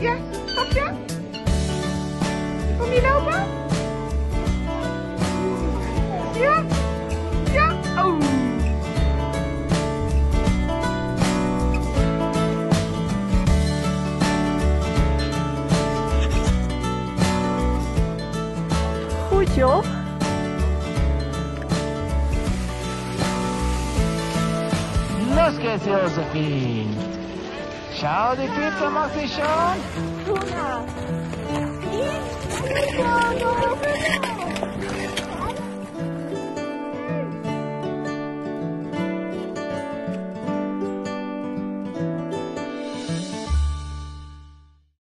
Ja, papje? Kom je lopen? Ja? Ja? Oh! Goed joh. Los que Josephine. Schau, die Pizza macht sich schon. Tuna.